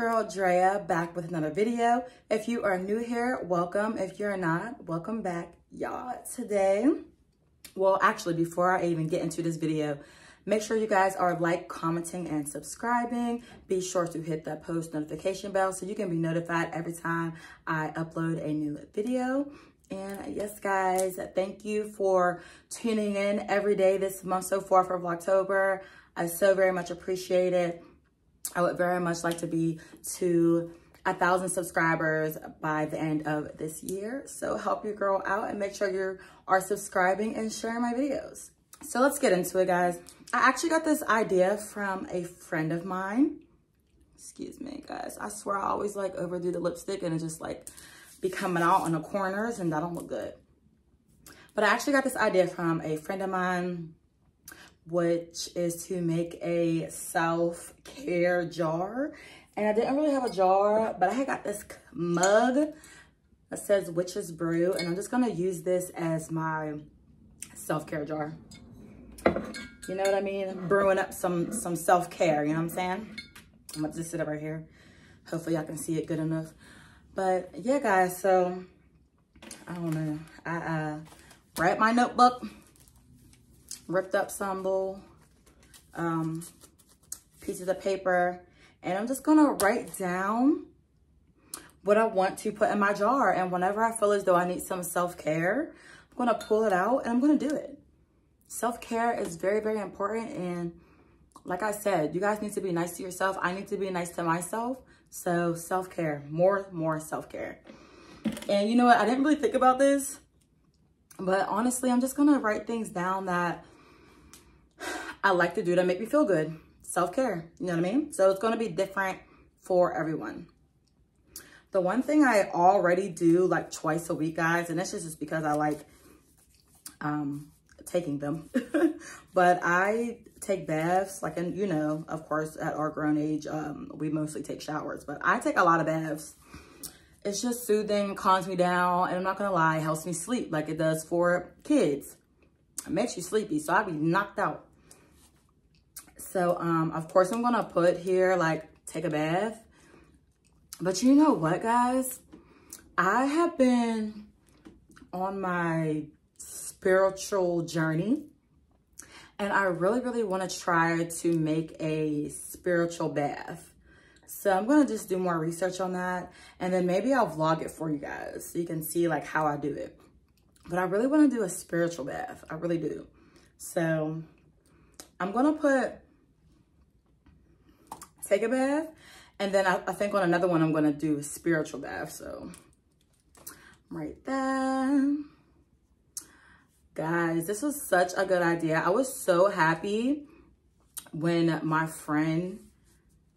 girl Dray back with another video. If you are new here, welcome. If you're not, welcome back, y'all. Today, well, actually, before I even get into this video, make sure you guys are like, commenting, and subscribing. Be sure to hit that post notification bell so you can be notified every time I upload a new video. And yes, guys, thank you for tuning in every day this month so far for October. I so very much appreciate it. I would very much like to be to a thousand subscribers by the end of this year. So help your girl out and make sure you are subscribing and sharing my videos. So let's get into it, guys. I actually got this idea from a friend of mine. Excuse me, guys. I swear I always like overdo the lipstick and it just like be coming out on the corners and that don't look good. But I actually got this idea from a friend of mine which is to make a self-care jar. And I didn't really have a jar, but I got this mug that says Witch's Brew. And I'm just gonna use this as my self-care jar. You know what I mean? Brewing up some, some self-care, you know what I'm saying? I'm gonna just sit over here. Hopefully y'all can see it good enough. But yeah, guys, so I don't know. I uh, write my notebook ripped up some um, pieces of paper. And I'm just gonna write down what I want to put in my jar. And whenever I feel as though I need some self-care, I'm gonna pull it out and I'm gonna do it. Self-care is very, very important. And like I said, you guys need to be nice to yourself. I need to be nice to myself. So self-care, more, more self-care. And you know what? I didn't really think about this, but honestly, I'm just gonna write things down that I like to do that make me feel good. Self-care, you know what I mean? So it's going to be different for everyone. The one thing I already do like twice a week, guys, and this is just because I like um, taking them. but I take baths, like, and you know, of course, at our grown age, um, we mostly take showers, but I take a lot of baths. It's just soothing, calms me down, and I'm not gonna lie, helps me sleep like it does for kids. It makes you sleepy, so I'd be knocked out. So, um, of course, I'm going to put here, like, take a bath. But you know what, guys? I have been on my spiritual journey. And I really, really want to try to make a spiritual bath. So I'm going to just do more research on that. And then maybe I'll vlog it for you guys so you can see like how I do it. But I really want to do a spiritual bath. I really do. So I'm going to put take a bath. And then I, I think on another one, I'm going to do a spiritual bath. So right there. Guys, this was such a good idea. I was so happy when my friend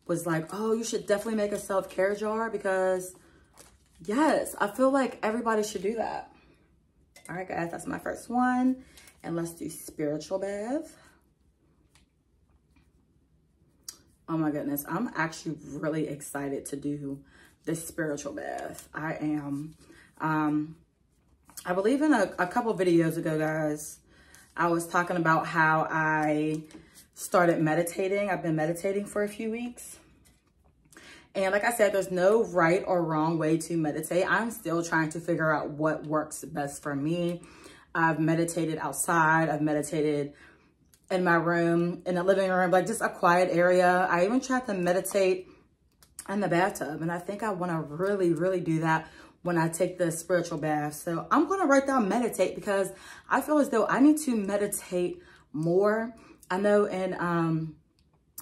was like, oh, you should definitely make a self-care jar because yes, I feel like everybody should do that. All right, guys, that's my first one. And let's do spiritual bath. Oh my goodness. I'm actually really excited to do this spiritual bath. I am. Um, I believe in a, a couple videos ago, guys, I was talking about how I started meditating. I've been meditating for a few weeks. And like I said, there's no right or wrong way to meditate. I'm still trying to figure out what works best for me. I've meditated outside. I've meditated in my room, in the living room, like just a quiet area. I even tried to meditate in the bathtub. And I think I want to really, really do that when I take the spiritual bath. So I'm going to write down meditate because I feel as though I need to meditate more. I know in um,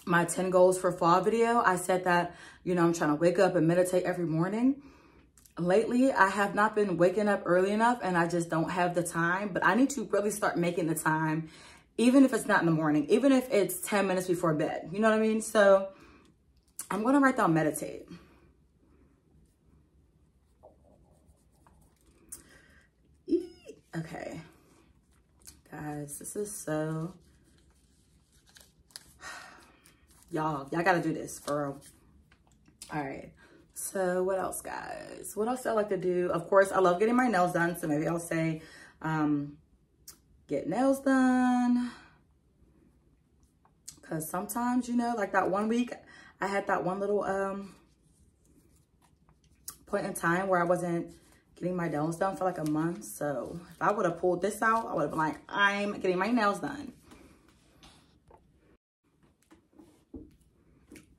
my 10 goals for fall video, I said that, you know, I'm trying to wake up and meditate every morning. Lately, I have not been waking up early enough and I just don't have the time, but I need to really start making the time even if it's not in the morning, even if it's 10 minutes before bed. You know what I mean? So I'm going to write down meditate. Okay. Guys, this is so... Y'all, y'all got to do this real. All right. So what else, guys? What else I like to do? Of course, I love getting my nails done. So maybe I'll say um, get nails done. Because sometimes, you know, like that one week, I had that one little um, point in time where I wasn't getting my nails done for like a month. So if I would have pulled this out, I would have been like, I'm getting my nails done.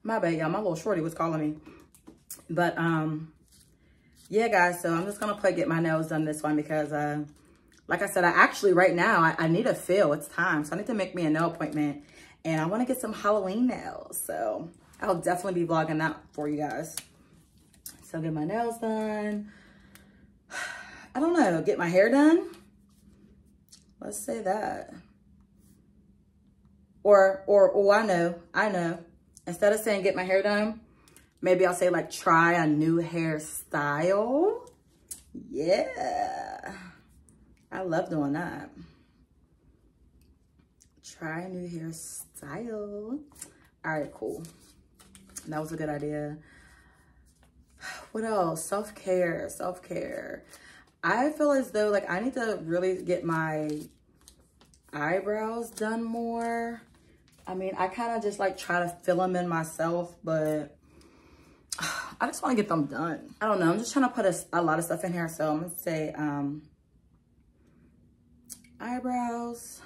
My bad, y'all. My little shorty was calling me. But, um, yeah, guys. So I'm just going to play get my nails done this one because, uh, like I said, I actually, right now, I, I need a fill. It's time. So I need to make me a nail appointment. And I want to get some Halloween nails. So I'll definitely be vlogging that for you guys. So get my nails done. I don't know, get my hair done. Let's say that. Or, or, oh, I know, I know. Instead of saying get my hair done, maybe I'll say like try a new hairstyle. Yeah. I love doing that. Try a new hairstyle. All right, cool. That was a good idea. What else? Self-care, self-care. I feel as though like I need to really get my eyebrows done more. I mean, I kind of just like try to fill them in myself, but I just want to get them done. I don't know. I'm just trying to put a, a lot of stuff in here. So I'm going to say um, eyebrows.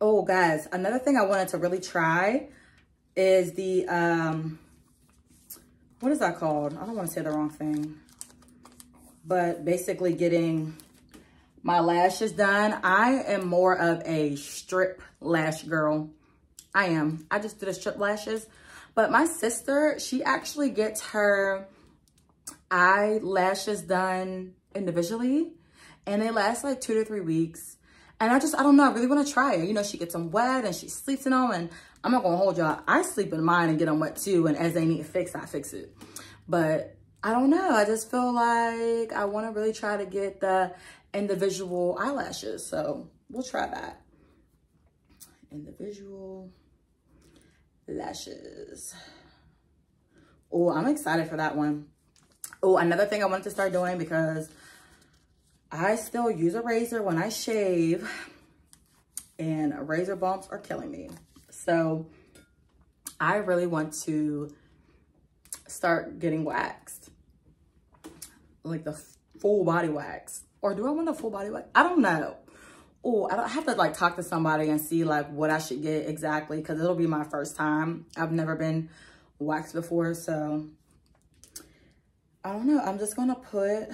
Oh, guys, another thing I wanted to really try is the, um, what is that called? I don't want to say the wrong thing. But basically getting my lashes done. I am more of a strip lash girl. I am. I just do the strip lashes. But my sister, she actually gets her eyelashes done individually. And they last like two to three weeks. And I just, I don't know, I really want to try it. You know, she gets them wet and she sleeps in them. And I'm not going to hold y'all. I sleep in mine and get them wet too. And as they need fixed, I fix it. But I don't know. I just feel like I want to really try to get the individual eyelashes. So we'll try that. Individual lashes. Oh, I'm excited for that one. Oh, another thing I wanted to start doing because I still use a razor when I shave and razor bumps are killing me. So I really want to start getting waxed. Like the full body wax. Or do I want a full body wax? I don't know. Oh, I have to like talk to somebody and see like what I should get exactly because it'll be my first time. I've never been waxed before. So I don't know. I'm just going to put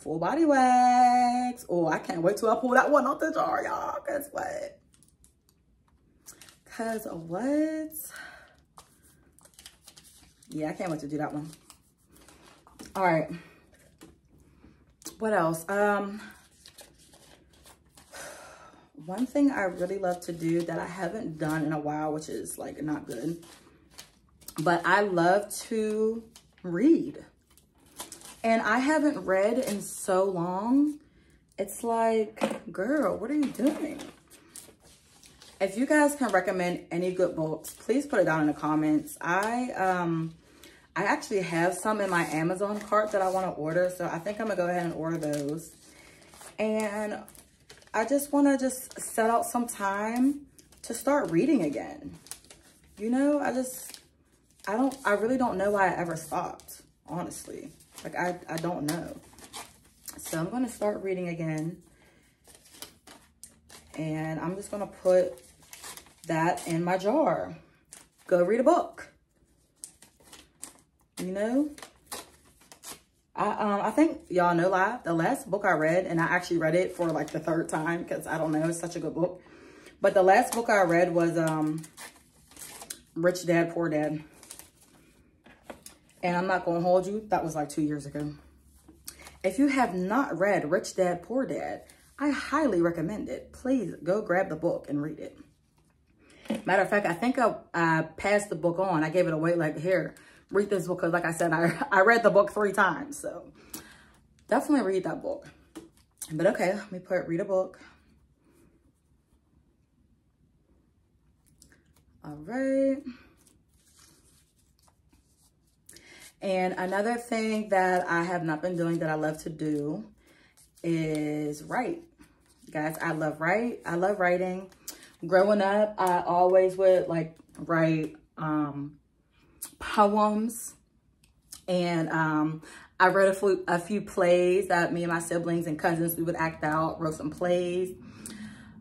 full body wax. Oh, I can't wait till I pull that one off the jar, y'all. Cause what? Cause what? Yeah, I can't wait to do that one. All right. What else? Um, one thing I really love to do that I haven't done in a while, which is like not good, but I love to read. And I haven't read in so long. It's like, girl, what are you doing? If you guys can recommend any good books, please put it down in the comments. I um I actually have some in my Amazon cart that I want to order. So I think I'm going to go ahead and order those. And I just want to just set out some time to start reading again. You know, I just, I don't, I really don't know why I ever stopped, honestly. Like, I, I don't know. So I'm going to start reading again. And I'm just going to put that in my jar. Go read a book. You know? I, um, I think y'all know lie. The last book I read, and I actually read it for like the third time because I don't know, it's such a good book. But the last book I read was um, Rich Dad, Poor Dad. And I'm not going to hold you. That was like two years ago. If you have not read Rich Dad, Poor Dad, I highly recommend it. Please go grab the book and read it. Matter of fact, I think I, I passed the book on. I gave it away like, here, read this book. Because like I said, I, I read the book three times. So definitely read that book. But okay, let me put read a book. All right. And another thing that I have not been doing that I love to do is write. Guys, I love write. I love writing. Growing up, I always would like write um, poems. And um, I read a few, a few plays that me and my siblings and cousins, we would act out, wrote some plays.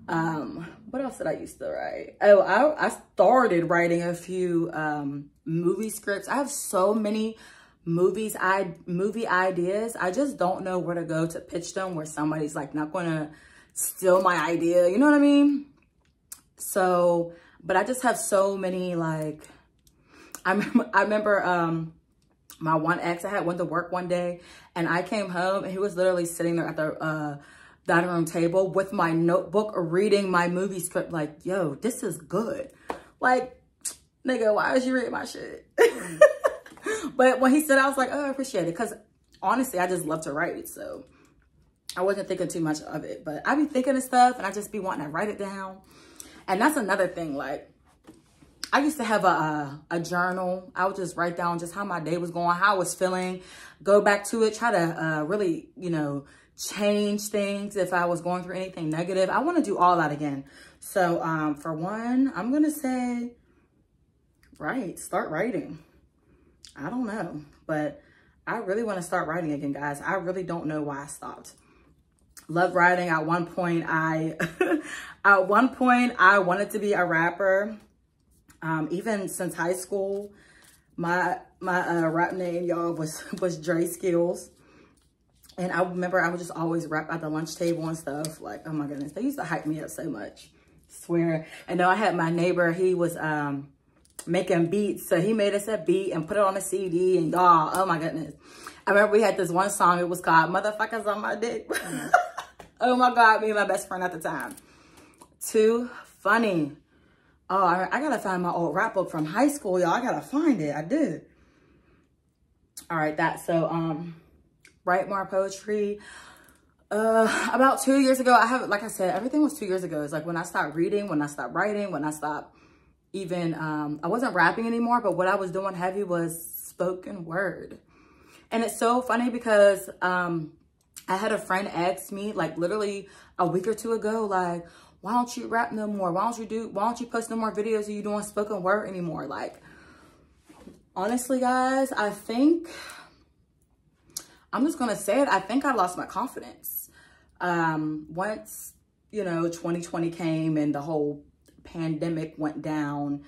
Um, what else did I used to write? Oh, I, I started writing a few um, movie scripts. I have so many movies, I movie ideas. I just don't know where to go to pitch them where somebody's like not to steal my idea. You know what I mean? So, but I just have so many like, I remember, I remember um, my one ex, I had went to work one day and I came home and he was literally sitting there at the uh, dining room table with my notebook reading my movie script like, yo, this is good. Like, nigga, why is you reading my shit? but when he said, I was like, oh, I appreciate it. Because honestly, I just love to write. So I wasn't thinking too much of it. But I be thinking of stuff and I just be wanting to write it down. And that's another thing. Like, I used to have a, a, a, journal. I would just write down just how my day was going, how I was feeling, go back to it, try to uh, really, you know, change things if I was going through anything negative. I want to do all that again. So um, for one, I'm going to say, right, start writing. I don't know, but I really want to start writing again, guys. I really don't know why I stopped. Love writing. At one point, I, at one point, I wanted to be a rapper. Um, even since high school, my my uh, rap name, y'all, was was Dre Skills. And I remember I would just always rap at the lunch table and stuff. Like, oh my goodness, they used to hype me up so much. Swear. And then I had my neighbor, he was um making beats. So he made us a beat and put it on a CD and y'all, oh my goodness. I remember we had this one song, it was called Motherfuckers on My Dick. oh my God, me and my best friend at the time. Too funny. Oh, I, I, gotta find my old rap book from high school, y'all. I gotta find it. I did. All right, that so um, write more poetry. Uh, about two years ago, I have like I said, everything was two years ago. It's like when I stopped reading, when I stopped writing, when I stopped even um, I wasn't rapping anymore, but what I was doing heavy was spoken word. And it's so funny because um, I had a friend ask me like literally a week or two ago, like, why don't you rap no more? Why don't you do, why don't you post no more videos of you doing spoken word anymore? Like, honestly, guys, I think, I'm just going to say it. I think I lost my confidence. Um, once, you know, 2020 came and the whole pandemic went down,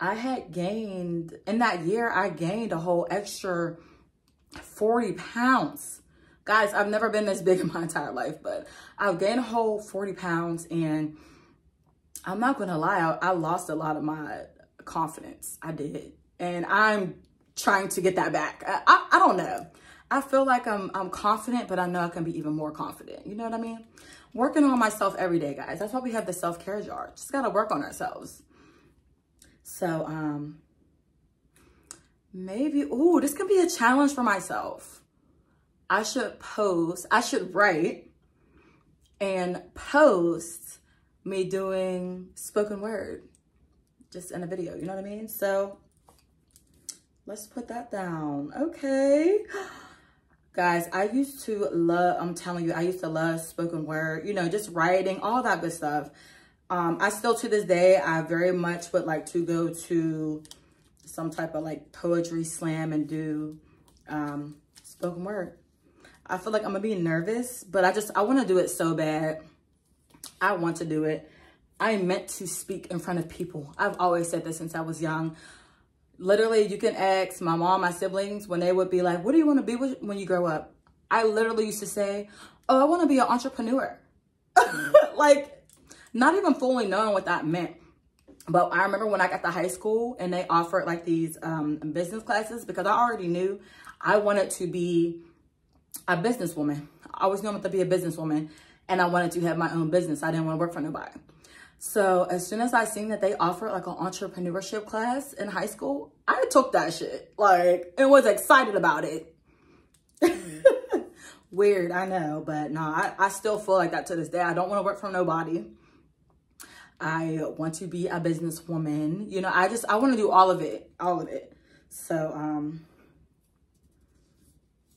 I had gained, in that year, I gained a whole extra 40 pounds Guys, I've never been this big in my entire life, but I've gained a whole 40 pounds and I'm not going to lie, I, I lost a lot of my confidence. I did. And I'm trying to get that back. I, I, I, don't know. I feel like I'm, I'm confident, but I know I can be even more confident. You know what I mean? Working on myself every day, guys. That's why we have the self-care jar. Just got to work on ourselves. So, um, maybe, ooh, this could be a challenge for myself. I should post, I should write and post me doing spoken word just in a video, you know what I mean? So let's put that down. Okay. Guys, I used to love, I'm telling you, I used to love spoken word, you know, just writing, all that good stuff. Um, I still to this day, I very much would like to go to some type of like poetry slam and do um, spoken word. I feel like I'm gonna be nervous, but I just, I wanna do it so bad. I want to do it. I meant to speak in front of people. I've always said this since I was young. Literally, you can ask my mom, my siblings, when they would be like, what do you wanna be when you grow up? I literally used to say, oh, I wanna be an entrepreneur. like, not even fully knowing what that meant. But I remember when I got to high school and they offered like these um, business classes because I already knew I wanted to be a businesswoman. I always knew I wanted to be a businesswoman and I wanted to have my own business. I didn't want to work for nobody. So as soon as I seen that they offered like an entrepreneurship class in high school, I took that shit like and was excited about it. Weird, I know, but no, I, I still feel like that to this day. I don't want to work for nobody. I want to be a businesswoman. You know, I just, I want to do all of it, all of it. So, um,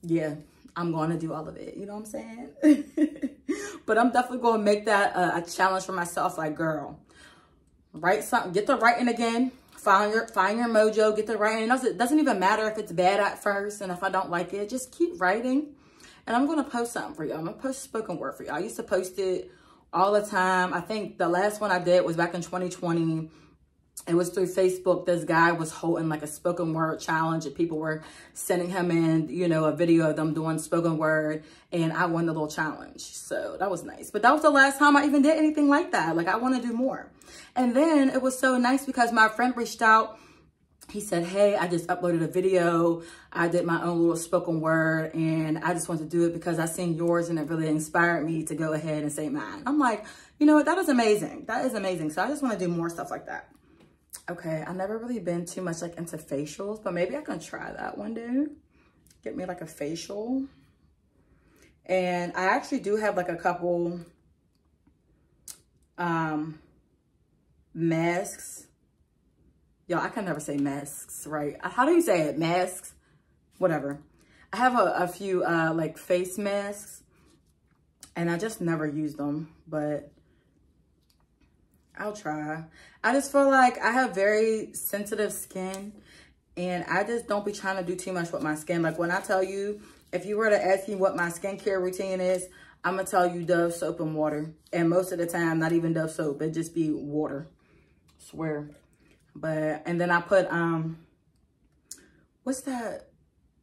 yeah, I'm going to do all of it. You know what I'm saying? but I'm definitely going to make that a, a challenge for myself. Like, girl, write something, get the writing again, find your find your mojo, get the writing. It doesn't, even matter if it's bad at first and if I don't like it, just keep writing. And I'm gonna post something for you. I'm gonna post spoken word for you. I used to post it all the time. I think the last one I did was back in 2020 it was through Facebook. This guy was holding like a spoken word challenge and people were sending him in, you know, a video of them doing spoken word and I won the little challenge. So that was nice. But that was the last time I even did anything like that. Like I want to do more. And then it was so nice because my friend reached out. He said, hey, I just uploaded a video. I did my own little spoken word and I just wanted to do it because I seen yours and it really inspired me to go ahead and say mine. I'm like, you know what? That is amazing. That is amazing. So I just want to do more stuff like that. Okay, I've never really been too much like into facials, but maybe I can try that one day. Get me like a facial. And I actually do have like a couple um, masks. Y'all, I can never say masks, right? How do you say it? Masks? Whatever. I have a, a few uh, like face masks and I just never use them, but I'll try. I just feel like I have very sensitive skin and I just don't be trying to do too much with my skin. Like when I tell you, if you were to ask me what my skincare routine is, I'm going to tell you Dove soap and water. And most of the time, not even Dove soap. It just be water. Swear. But, and then I put, um, what's that?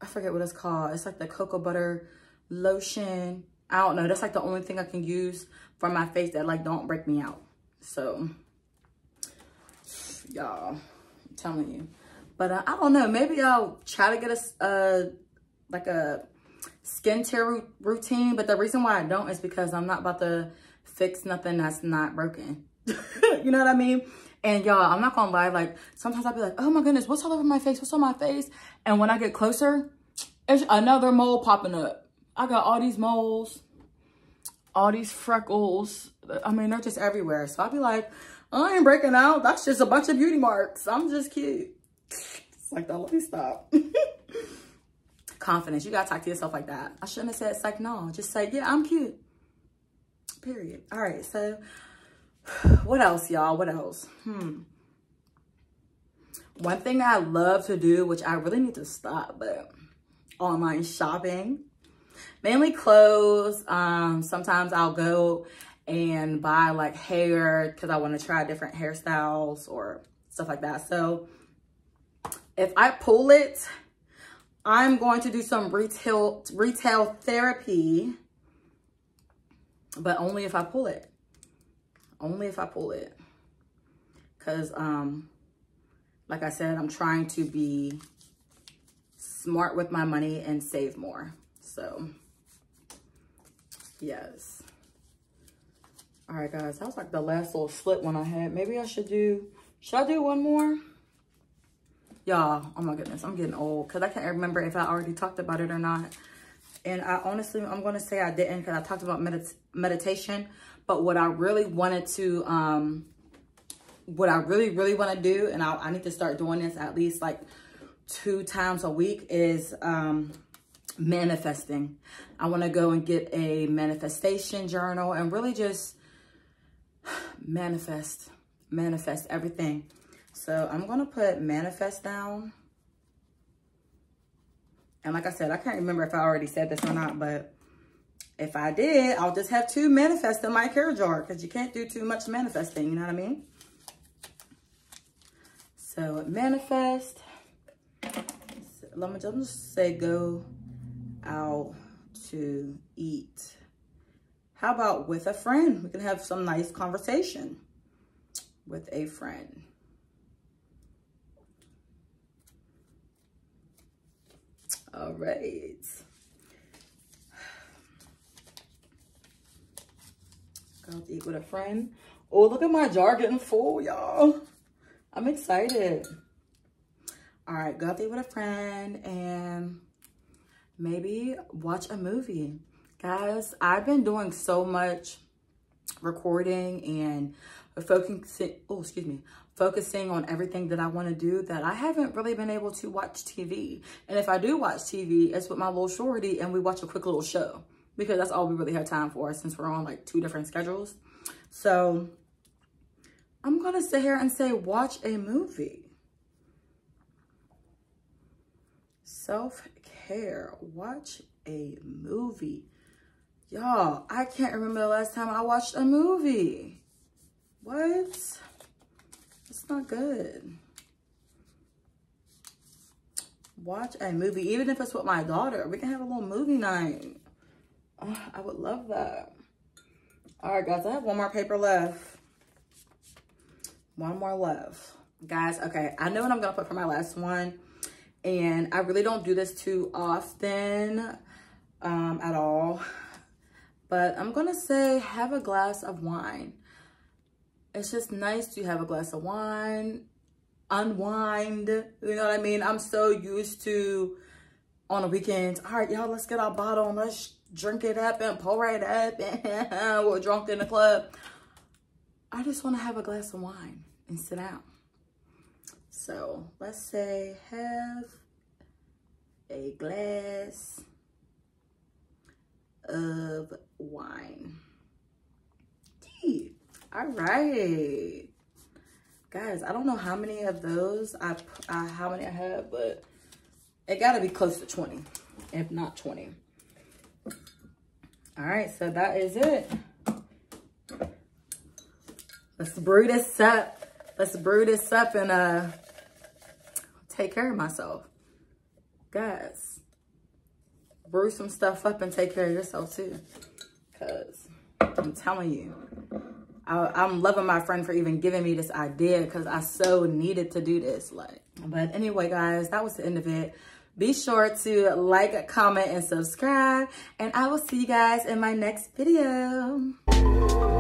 I forget what it's called. It's like the cocoa butter lotion. I don't know. That's like the only thing I can use for my face that like don't break me out. So, y'all, I'm telling you. But uh, I don't know. Maybe I'll try to get a, uh, like a skincare routine. But the reason why I don't is because I'm not about to fix nothing that's not broken. you know what I mean? And y'all, I'm not gonna lie, like sometimes I'll be like, oh my goodness, what's all over my face? What's on my face? And when I get closer, it's another mole popping up. I got all these moles all these freckles. I mean, they're just everywhere. So I'll be like, I ain't breaking out. That's just a bunch of beauty marks. I'm just cute. It's like, that. let me stop. Confidence. You got to talk to yourself like that. I shouldn't have said it's like, no. Just say, yeah, I'm cute. Period. All right. So what else, y'all? What else? Hmm. One thing I love to do, which I really need to stop, but online shopping mainly clothes. Um, sometimes I'll go and buy like hair because I want to try different hairstyles or stuff like that. So if I pull it, I'm going to do some retail retail therapy, but only if I pull it. Only if I pull it. Because, um, like I said, I'm trying to be smart with my money and save more. So, yes. All right, guys, that was like the last little slit one I had. Maybe I should do, should I do one more? Y'all, oh my goodness, I'm getting old because I can't remember if I already talked about it or not. And I honestly, I'm going to say I didn't because I talked about medit meditation. But what I really wanted to, um, what I really, really want to do, and I, I need to start doing this at least like two times a week is um, manifesting. I want to go and get a manifestation journal and really just manifest, manifest everything. So I'm going to put manifest down. And like I said, I can't remember if I already said this or not, but if I did, I'll just have two manifest in my care jar because you can't do too much manifesting, you know what I mean? So manifest, let me just say go out to eat. How about with a friend? We can have some nice conversation with a friend. All right. Go to eat with a friend. Oh, look at my jar getting full, y'all. I'm excited. All right, go out to eat with a friend and maybe watch a movie. Guys, I've been doing so much recording and focusing, oh, excuse me, focusing on everything that I want to do that I haven't really been able to watch TV. And if I do watch TV, it's with my little shorty and we watch a quick little show because that's all we really have time for since we're on like two different schedules. So I'm going to sit here and say, watch a movie. Self-care, watch a movie. Y'all, I can't remember the last time I watched a movie. What? It's not good. Watch a movie, even if it's with my daughter. We can have a little movie night. Oh, I would love that. All right, guys, I have one more paper left. One more left. Guys, okay, I know what I'm going to put for my last one. And I really don't do this too often um, at all. But I'm going to say have a glass of wine. It's just nice to have a glass of wine, unwind. You know what I mean? I'm so used to on the weekends. All right, y'all, let's get our bottle and let's drink it up and pour it up. And we're drunk in the club. I just want to have a glass of wine and sit out. So let's say have a glass of wine. Tea. All right. Guys, I don't know how many of those I, I how many I have, but it got to be close to 20, if not 20. All right, so that is it. Let's brew this up. Let's brew this up and uh take care of myself. Guys, brew some stuff up and take care of yourself too. Because I'm telling you, I, am loving my friend for even giving me this idea because I so needed to do this. Like, But anyway, guys, that was the end of it. Be sure to like, comment, and subscribe. And I will see you guys in my next video.